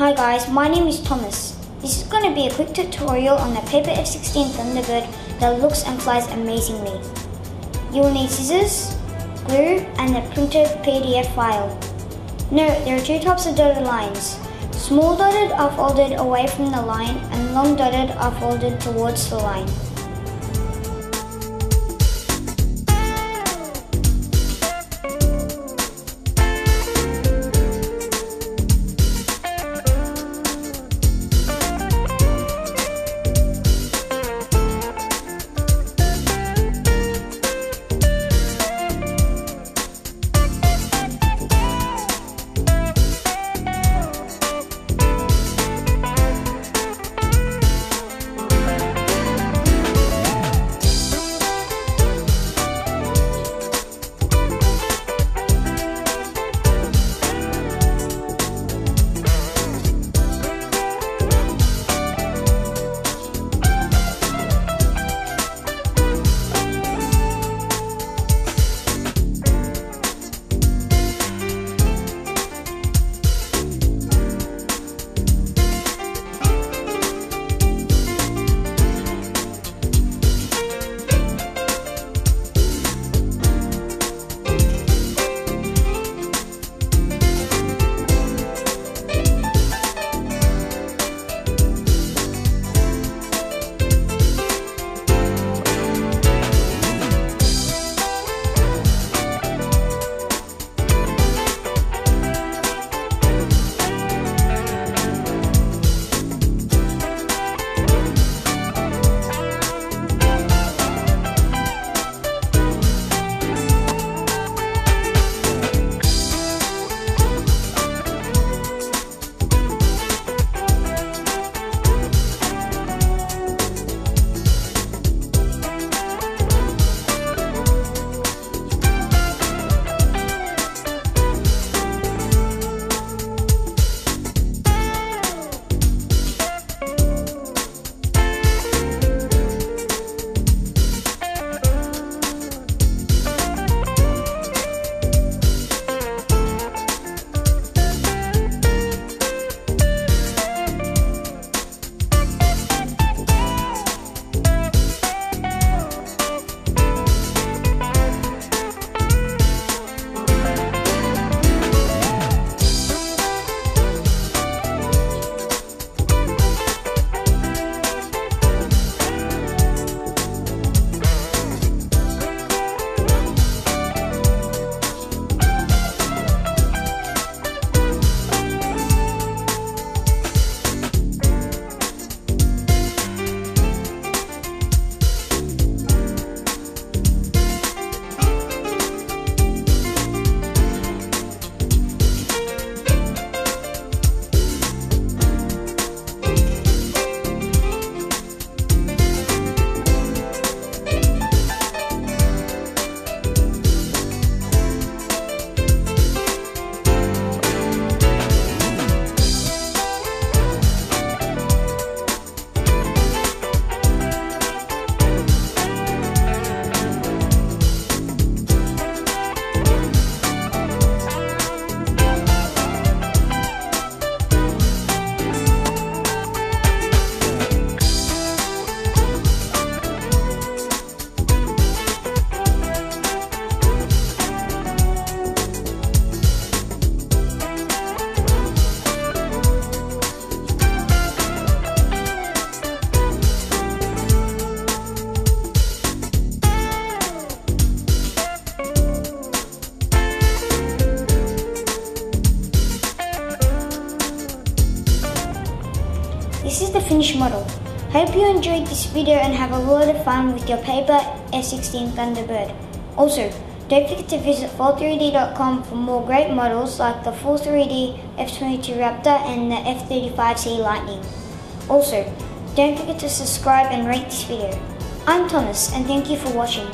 Hi guys, my name is Thomas. This is going to be a quick tutorial on the Paper F16 Thunderbird that looks and flies amazingly. You will need scissors, glue and a printed PDF file. Note, there are two types of dotted lines. Small dotted are folded away from the line and long dotted are folded towards the line. This is the finished model. Hope you enjoyed this video and have a lot of fun with your paper F16 Thunderbird. Also, don't forget to visit fold3d.com for more great models like the Fold3D F22 Raptor and the F35C Lightning. Also, don't forget to subscribe and rate this video. I'm Thomas and thank you for watching.